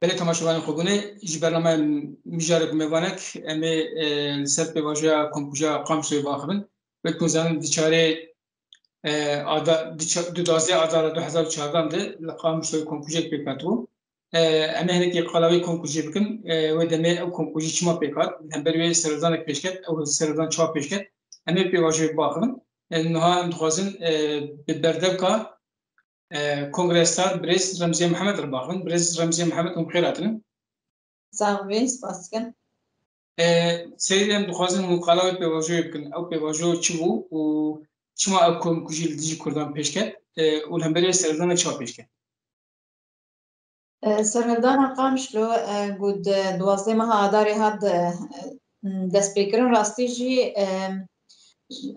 Belê temaşevanê xwe bûne ji bernameyê mijarê bi me vanek em ê li ser pêvajoya komkuja Qamsoyê biaxivin. Wek ku zanin di çarê di duazdeh adara du hezar û çardan de li Qamsoyê komkujek pêk hatibû. Em ê hinekî qala wê komkujê bikin. Wê demê ew komkujî çima pêk hat? Li hember wê serodanek pêş ket, ew serodan çima pêş ket? Em ê pêvajoyê biaxivin. Niha em dixwazin bi berdevka Kongresa Birêz Remziye Mihemed re baxin. Birêz Remziye Mihemed hûn bi xêr hatine. Sağ bê, spas dikim. Serî em dixwazin hûn qala wê pêvajoyê bikin. Ew pêvajo çi bû û çima ew komkujî li dijî Kurdan pêş ket û li hemberî wê seredana çawa pêş ket? Serhildana Qamişlo ku di duwazdeh meha Adarê hat destpêkirin rastî jî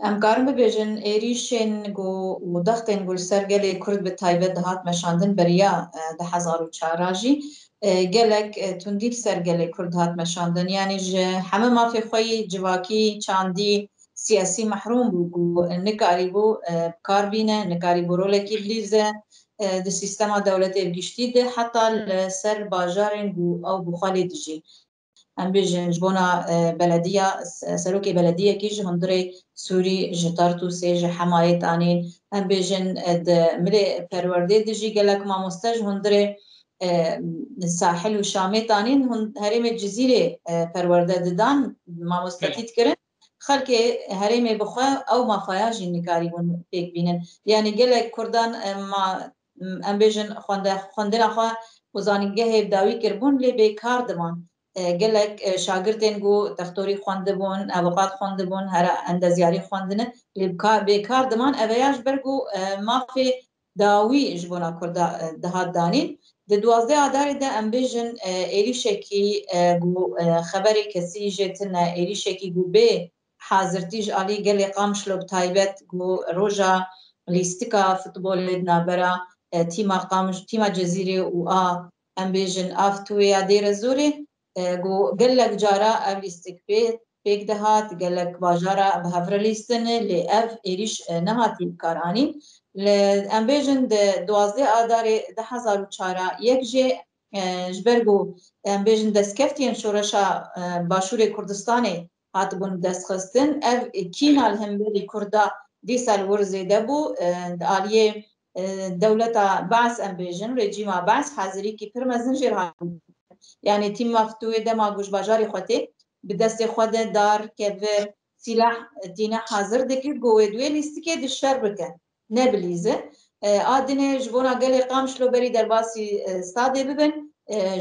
em karin bibêjin êrîşên ku û dextên ku li ser gelê Kurd bi taybet dihat meşandin beriya du hezar û çar a jî gelek tundî li ser gelê Kurd dihat meşandin yanî ji heme mafê xwe yî civakî, çandî, siyasî mehrûm bû ku nikarîbû bi kar bîne, nikarîbû rolekî bilîze Di sîstema dewletê bi giştî de heta li ser bajarên ku ew bi xwe lê dijî, em bêjin ji bona belediya, serokê belediyekî ji hundirê Sûrî, ji Tartûsê, ji Hemayê tanîn, em bêjin di milê perwerdê dijî gelek mamoste ji hundirê Sahil û Şamê tanîn, hûn herêmê Cizîrê perwerde didan, mamostetî dikirin. Xelkê herêmê bi xwe ew mafaya jî nikarîbûn pêk bînin. Yanî gelek kurdan ma em bêjin xwende xwendina xwe û zanîngehê bi dawî kiribûn lê bê kar diman. Gelek şagirtên ku textorî xwendibûn ewiqat xwendibûn hera endezyarî xwendine lê bi kar bê kar diman ev heya ji ber ku mafê Dawî ji bona Kurda dihat danîn. Di duwazdeh Adarê de em bêjin êrîşekî ku xeberê kesî jê tine, êrîşekî ku bê hazirtî ji alî gelê Qamişlo bi taybet ku roja lîstika futbolê di navbera tîma Qamiş, tîma Cezîrê û a em bêjin a fitûyê ya Dêrezorê ku gelek cara ev lîstik bê Pêk dihat gelek bajara bi hev re lîstin lê ev êrîş nehatî bikaranîn. Li em bêjin di duwazdeh adarê du hezar û çar a yek jê ji ber ku em bêjin destkeftiyên şoreşa Başûrê Kurdistanê hatibûn destxistin ev kîna li hemberî Kurda dîsa li wir zêde bû di aliyê Dewleta Ba'th em bêjin, rejîma Ba'th hazirîkî pir mezin jê re hat anîn. Yanî Tîmbaktu yê dema ku ji bajarê xwe tê, bi destê xwe de dar, kevir, sîlah, tîne hazir dikir ku wê di wê lîstikê de şer bike, ne bilîze. A dinê ji bona gelê Qamşlo berî derbasî stadê bibin,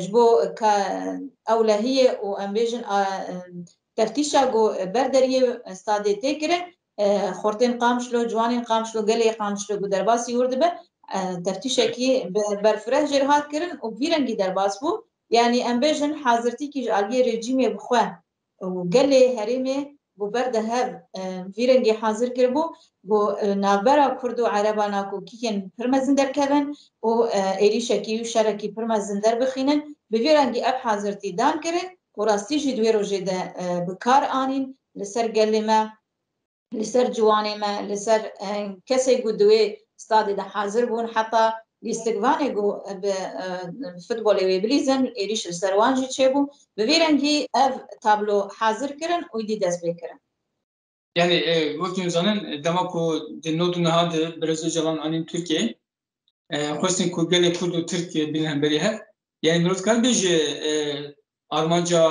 ji bo ka ewlehiyê û em bêjin teftîşa ku ber deriyê stadê tê kirin, Xortên Qamşlo, Ciwanên Qamşlo, Gelê Qamşlo ku derbasî wir dibe, teftîşekî bi berfireh jê re hat kirin û bi vî rengî derbas bû. Yanî em bêjin hazirtîkî ji aliyê rejîmê bi xwe û gelê herêmê ku ber di hev bi vî rengî hazir kiribû ku navbera kurd û ereban a ku kîkên pir mezin derkevin û êrîşekî û şerekî pir mezin derbixînin bi vî rengî ev hazirtî dan kirin û rastî jî di wê rojê de bi kar anîn li ser gelê me, li ser ciwanê me, li ser kesê ku di wê stadê de hazir bûn heta lîstikvanê ku bi futbolê wê bilîzin êrîş li ser wan jî çêbû. Bi vî rengî ev tablo hazir kirin û îdî dest pê kirin. Yanî wekî em zanin dema ku di nod û niha de Birêz Ocalan anîn Tirkiyeyê xwestin ku gelê kurd û tirk bînin hemberî hev. Yanî mirov dikare bêje Armanca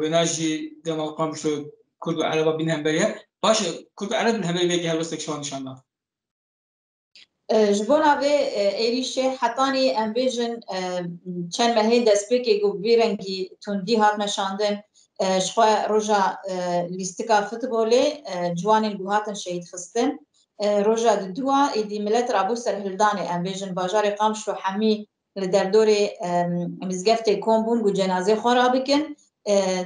wêna jî dema qam bişto Kurd û Ereba bîn hember ye. Baş e Kurd û Ereb bin hemberî vê yekê helwestek şivan nîşan da. Ji bona vê êrîşê hetanî em bêjin çend mehên destpêkê ku bi vî rengî tundî hatine şandin ji xwe roja lîstika futbolê ciwanên ku hatin şehîdxistin roja di dû a êdî milet rabû serhildanê em bêjin bajarê Qamşlo hemî li derdorê mizgeftê kom bûn ku cenazeyê xwe rabikin.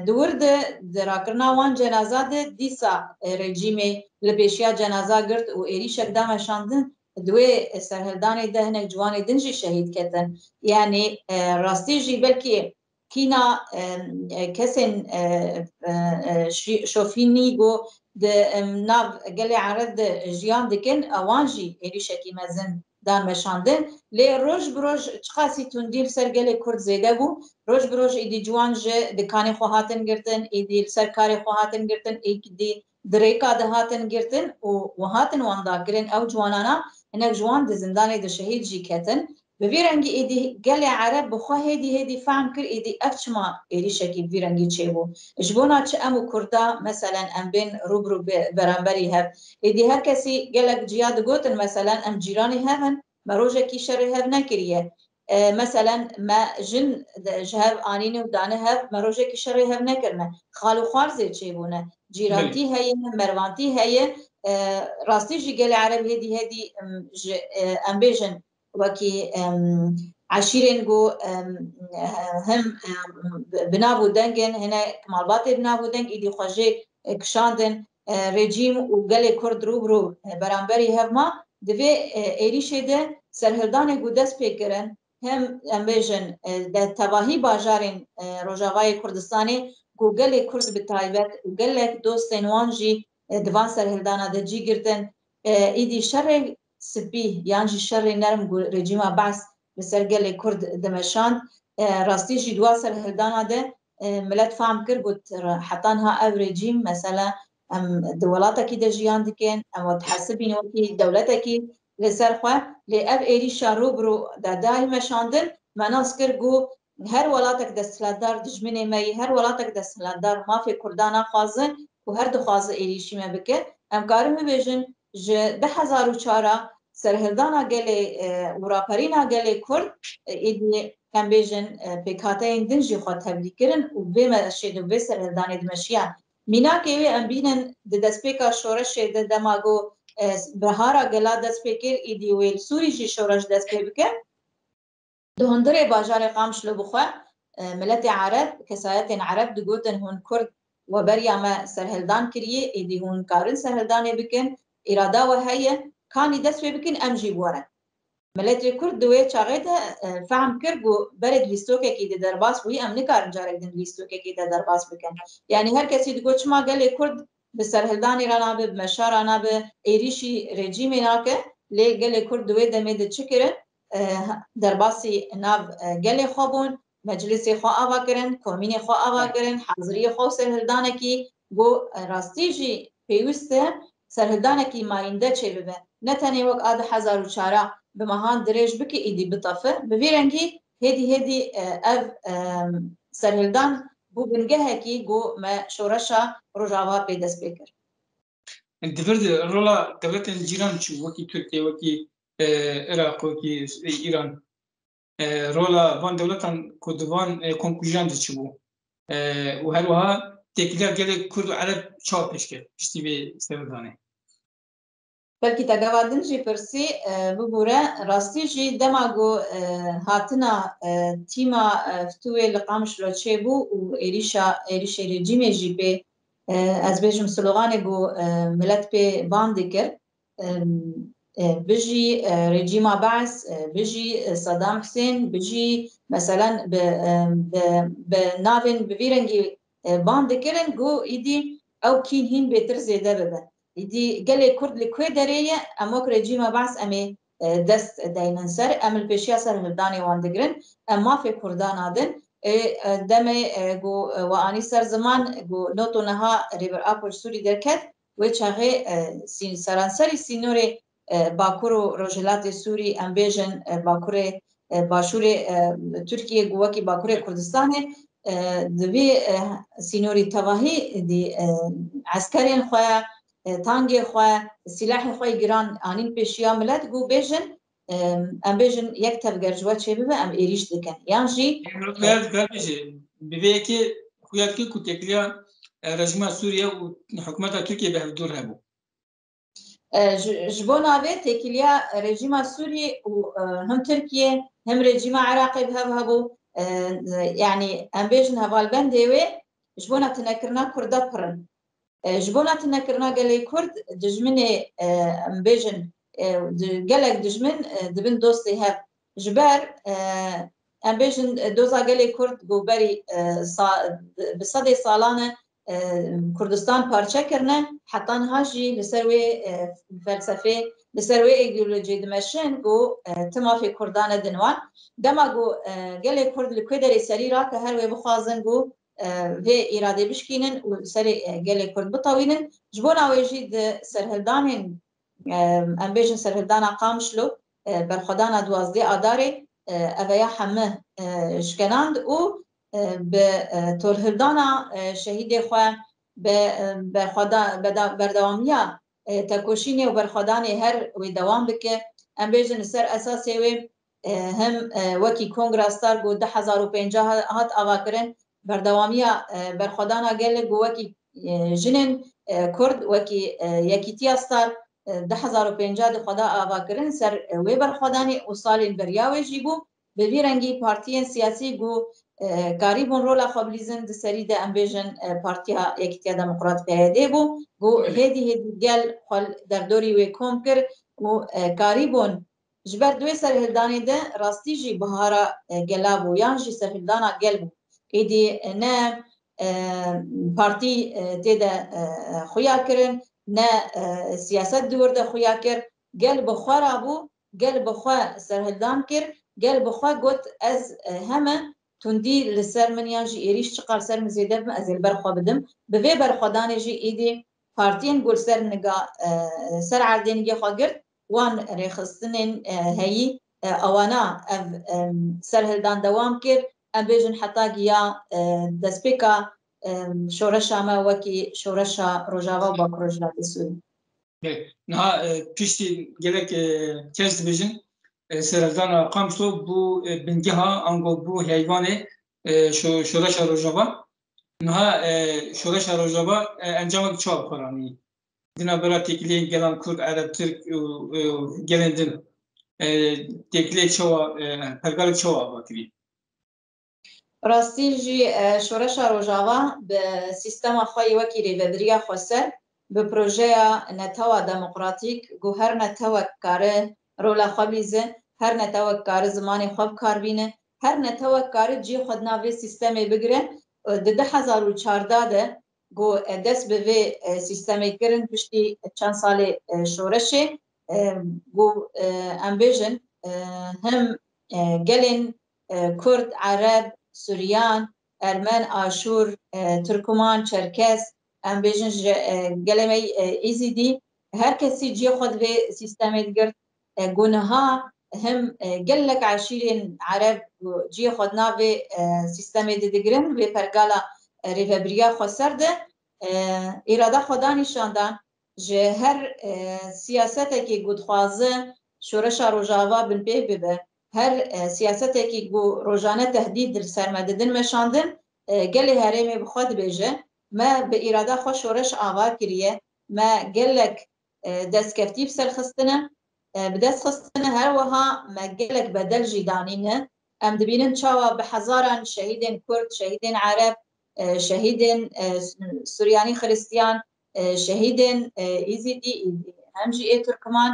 Di wir de di rakirina wan cenaza de dîsa rejîmê li pêşiya cenaza girt û êrîşek da meşandin. Di wê serhildanê de hinek ciwanê din jî şehîd ketin. Yanî rastî jî belkî Tîna kesên şofînî ku di nav gelê Ereb de jiyan dikin wan jî êrîşekî mezin dan weşandin. Lê roj bi roj çiqasî tundî li ser gelê Kurd zêde bû. Roj bi roj êdî ciwan ji dikanê xwe hatin girtin, êdî li ser karê xwe hatin girtin, êdî Di rêka de hatin girtin û hatin wandakirin ew ciwanana hinek ji wan di zindanê de şehîd jî ketin. Bi vî rengî êdî gelê ereb bi xwe hêdî hêdî fehm kir êdî ev çima êrîşekî bi vî rengî çêbû. Ji bona çi em û kurda meselen em bên rûbirû bi beramberî hev. Êdî her kesî gelek ciya digotin meselen em cîranê hev in me rojekî şerê hev nekiriye. Meselen me jin ji hev anîne û dane hev, me rojekî şerê hev nekirine. Xal û xwar zêd çêbûne. Cîrantî heye, mervantî heye. Rastî jî gelê ereb hêdî hêdî ji em bêjin wekî eşîrên ku him bi nav û dengên hene malbatê bi nav û deng êdî xwe jê kişandin. Rejîm û gelê Kurd rû bi rû beramberî hev ma. Di vê êrîşê de serhildanê ku dest pê kirin hem em bêjin di tevahî bajarên Rojavayê Kurdistanê ku gelê Kurd bi taybet û gelek dostên wan jî di van serhildana de cî girtin îdî şerê spî yan jî şerê nerm ku rejîma Be's li ser gelê Kurd dimeşand rastî jî dua serhildana de Milet fehm kir got heta niha ev rejîm mesele em di welatekî de jiyan dikin, em wan dihesibîn wekî dewletekî li ser xwe lê ev êrîşa rû bi rû de dayî meşandin me nas kir ku her welatek desthilatdar dijminê me ye, her welatek desthilatdar mafê Kurdan naxwaze û her dixwaze êrîşî me bike. Em karin bibêjin Ji du hezar û çar a serhildana gelê û raperîna gelê Kurd êdî em bêjin pêkhateyên din jî xwe tevlî kirin û vê meşê de vê serhildanê dimeşiyan. Mînakê wê em bînin di destpêka şoreşê de dema ku Bihara Gela dest pê kir êdî wê li Sûrî jî şoreş dest pê bike. Di hundirê bajarê Qamşlo bi xwe, miletê Ereb, kesayetên Ereb digotin hûn Kurd weberiya me serhildan kiriye, êdî hûn karin serhildanê bikin, îrada we heye, kanî dest pê bikin em jî werin. Miletê Kurd di wê çaxê de fehm kir ku berê di lîstokekî de derbas bûyî em nikarin carek din di lîstokekî de derbas bikin. Yanî her kesî digot çima gelê Kurd bi serhildanê re nabe, bi meşa re nabe, êrîşî rejîmê nake, lê gelê Kurd di wê demê de çi kirin? Derbasî nav gelê xwe bûn, meclîsê xwe ava kirin, komînê xwe ava kirin, haziriyê xwe û serhildanekî ku rastî jî pêwîst e serhildanekî mayînde çêbibe. Ne tenê wek a du hezar û çar a bi mehan dirêj bike îdî bitefe. Bi vî rengî hêdî hêdî ev serhildan bû bingehekî ku me Şoreşa Rojava pê dest pê kir. Em di vir de rola dewletên cîran çi wekî Tirkiye, wekî Iraq, wekî Îran rola van dewletan ku di van komkujiyan de çi bû û her wiha têkiliya gelê Kurd û Ereb çawa pêş kir piştî vê serdanê. Belkî te gava din jî pirsî bibûre rastî jî dema ku hatina tîma FTUyê li Qamişlo çêbû û êrîşa êrîşê rejîmê jî pê Ez bêjim sloganê ku milet pê bang dikir Bijî rejîma Be'is, Bijî Sadam Husên, Bijî meselen bi bi navên bi vî rengî bang dikirin ku îdî ew kîn hîn bêtir zêde bibe. Îdî gelê Kurd li ku derê ye em wek rejîma Be'is em ê dest deynin ser, em li pêşiya serhildanê wan digirin, em mafê Kurda nadin ê demê ku we anî ser ziman ku noto niha Rêber Apo ji Sûrî derket wê çaxê seranserî sînorê Bakur û Rojhilatê Sûrî em bêjin Bakurê Başûrê Tirkiyê ku wekî Bakurê Kurdistanê di vî sînorî tevahî dî eskerên xwe tangê xwe, sîlahê xwe yê giran anîn pêşiya milet ku bêjin em bêjin yek tevger ji we çêbibe em êrîş dikin yan jî bi vê yekê xuya dike ku têkiliya rejima Sûriye û hikûmeta Tirkiye bi hevdûr hebû. Ji bo navê têkiliya rejîma Sûriyê û him Tirkiye him rejîma Iraqê bi hev hebû yanî em bêjin hevalbendê wê ji bona tunekirina Kurd de pir in. Ji bona tunekirina gelê Kurd dijminê em bêjin gelek dijmin dibin dostê hev. Ji ber em bêjin doza gelê Kurd ku berî bi sedê salan e Kurdistan parçe kirine heta niha jî li ser wê felsefê li ser wê îdeolojiyê dimeşin ku ti mafê Kurdan e din wan. Dema ku gelê Kurd li ku derê serî rake her wê bixwazin ku vê îradê bişkînin û li serê gelê Kurd bitewînin. Ji bona wê jî di serhildanên em bêjin serhildana Qamişlo, berxwedana duwazdê Adarê eveya heme şkenand û bi torhildana şehîdê xwe bi berdewamiya Tekoşînê û berxwedanê her wê dewam bike. Em bêjin li ser esasê wê him wekî Kongra Star ku du hezar û pêncah hat avakirin berdewamiya berxwedana gelê ku wekî jinên Kurd wekî Yekîtiya Star du hezar û pêncah di xweda avakirin ser wê berxwedanê û salên beriya wê jî bû Bi vî rengî partiyên siyasî ku karîbûn rola xwe bilîzin di serî de em bêjin Partiya Yekîtiya Demokrat, PYD, bû ku hêdî hêdî gel xwe li derdorî wê kom kir û karîbûn ji ber di wê serhildanê de rastî jî bihara gela bû yan jî serhildana gel bû. Êdî ne partî tê de xuya kirin ne siyaset di wir de xuya kir gel bi xwe re bû Gel bi xwe serhildan kir, gel bi xwe got, Ez heme tundî li ser min yan jî êrîş çiqar ser min zêde bibe ez ê li ber xwe bidim. Bi vê berxwedanê jî êdî partiyên ku li ser niga ser erdê nigê xwe girt wan rêxistinên heyî awana ev serhildan dewam kir, em bêjin heta giya destpêka şoreşa me wekî Şoreşa Rojava û Bakurrojhilatê Sûrî. Niha piştî gelek kes dibêjin seredana Qamşlo bû bingeha ango bû heyvanê şoreşa Rojava. Niha şoreşa Rojava encamek çav xweranî. Dina bera têkiliyên gelan Kurd, Ereb, Tirk û gelên din têkiliyek çawa pergalek çawa ava kirî. Bi rastî jî Şoreşa Rojava bi sîstema xwe yê wekî rêvebiriya xweser, bi projeya netewa demokratîk ku her netewek kare rola xwe bîze, her netewek kare zimanê xwe bikar bîne, her netewek kare ciyê xwe di nav vê sîstemê bigire, di du hezar û çardeh de ku dest bi vê sîstemê kirin piştî çend salê şoreşê ku em bêjin him gelên Kurd, Ereb, Suryan, Ermen, Aşûr, Tirkuman, Çerkes, em bêjin ji gelê me Îzîdî, her kesî cihê xwe di vê sîstemê digirt ku niha him gelek eşîrên Ereb ku cihê xwe di nav vê sîstemê de digirin, vê pergala rêvebiriya xweser de îrada xwe da nîşan dan. Ji her siyasetekê ku dixwaze Şoreşa Rojava binpêk bibe, Her siyasetekî ku rojane tehdîd li ser me didin meşandin, gelê herêmê bi xwe dibêje, me bi îrada xwe şoreş ava kiriye, me gelek destkeftî bi ser xistine, bi dest xistine, her wiha me gelek bedel jî danîne. Em dibînin çawa bi hezaran şehîdên Kurd, şehîdên Ereb, şehîdên Suryanî-Xiristiyan, Şehîdên Îzîdî hem jî ê Tirkman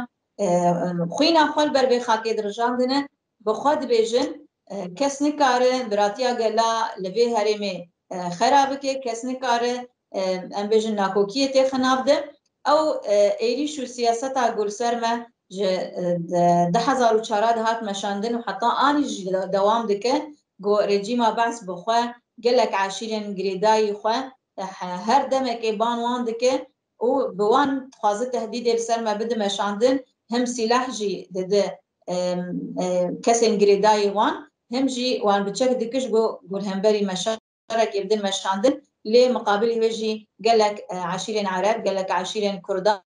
xwîna xwe li ber vê xakê dirijandine, bi xwe dibêjin kes nikare biratiya gela li vê herêmê xera bike, kes nikare em bêjin nakokiyê têxe nav de. Ew êrîş û siyaseta gul ser me ji du hezar û çar a dihat meşandin û heta anî jî dewam dike ku rejîma Ba'ss bi xwe gelek eşîrên girêdayî xwe Her demekê ban wan dike û bi wan dixwaze tehdîdê li ser me bide meşandin, him sîleh jî dide kesên girêdayî wan, him jî wan bi çek dikij ku ku li hemberî me şerekê bidin meşandin, lê miqabilî wê jî gelek eşîrên ereb, gelek eşîrên kurda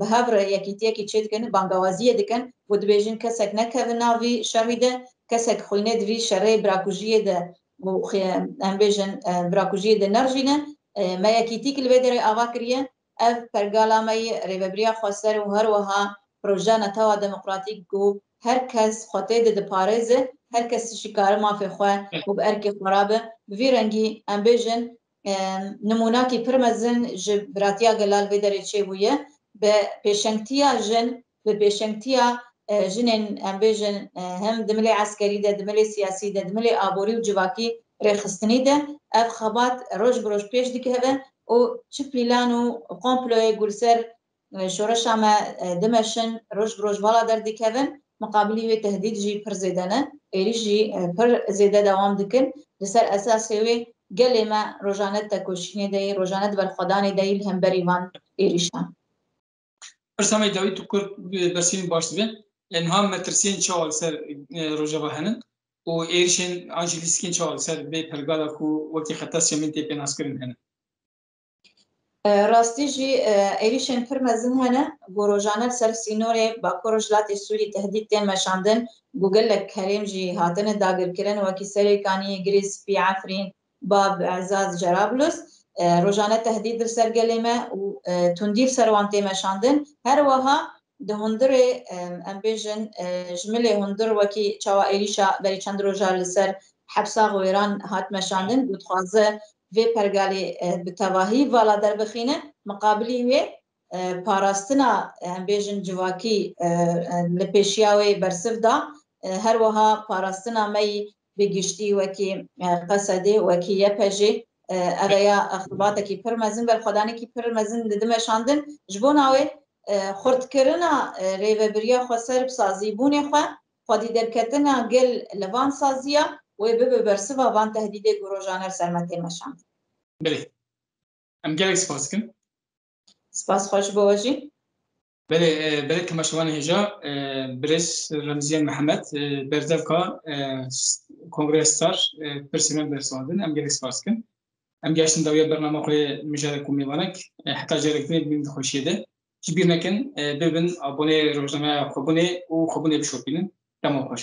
bi hev re yekîtiyekî çê dikin, bangewaziyê dikin ku dibêjin kesek nekeve nav vî şerî de, kesek xwînê di vî şerê birakujiyê de Ku em bêjin bira ku jiyê di nerjîne, me yekîtîk li vê derê ava kiriye. Ev pergala me yê Rêvebiriya Xweser û her wiha Projeya Netawa Demokratîk ku her kes xwe tê de diparêze, her kes tişikare mafê xwe û bi erkê xwe re be. Bi vî rengî em bêjin Nimûnakî pir mezin ji Biratiya Gelal vê derê çêbûye, bi pêşengtiya jin, bi pêşengtiya jinên em bêjin him di milê eskerî de, di milê siyasî de, di milê aborî û civakî rêxistinî de ev xebat roj bi roj pêş dikeve û çi plîlan û komployek li ser Şoreşa me dimeşin, roj bi roj vala derdikevin, miqabilî wê tehdîd jî pir zêde ne, êrîş jî pir zêde dewam dikin. Li ser esasê wê gelê me rojane di tekoşînê de yî, rojane di berxwedanê de yî li hemberî van êrîşan. Pirsa me dawî tu kurd bersivîn baş dibe. Niha metirsiyên çawa li ser Rojava henin û êrişên an jî lîstikên çawa li ser vê pergala ku wekî xeta semintê pênaskirin henin? Rastî jî êrîşên pir mezin hene ku rojane li ser sînorê Bakur Rojhilatê Sûrî tehdît tên meşandin ku gelek herêm jî hatine dagirkirin wekî Serêkanî, Girê Spî, Efrîn, Bab, Ezaz, Cerablus. Rojane tehdît li ser gelê me û tundî li ser wan tê meşandin. Her wiha di hundirê em bêjin ji milê hundir wekî çawa êrîşa berî çend rojan li ser Hepsa Xwêran hat meşandin ku dixwaze Vê pergalê bi tevahî vala derbixînin, miqabilî wê parastina em bêjin civakî li pêşiya wê bersiv da, her wiha parastina me yî bi giştî wekî PSD'ê, wekî YPJ'ê ev e ya xebatekî pir mezin, berxwedanekî pir mezin didim weşandin. Ji bona wê xurtkirina rêvebiriya xweser bi sazîbûnê xwe, Xwedîderketina gel li van saziya wê bibe bersiva van tehdîdê ku rojaner ser me tê meşandin. Belê. Em gelek spas dikin. Spas xwe ji bo we jî. Belê, belê temaşevanê hêja birêz Remziye Mihemed berdevka Kongreya Star pirsê me bersivandin. Em gelek spas dikin. Em geştin dawiya bernama xwe yê mijarek û mêvanek heta carekdinê bibînin di xweşiyê de. Ji bîr nekin bibin abonê rojnameya xwebûnê û xwebûnê bişopînin. Dema xweş.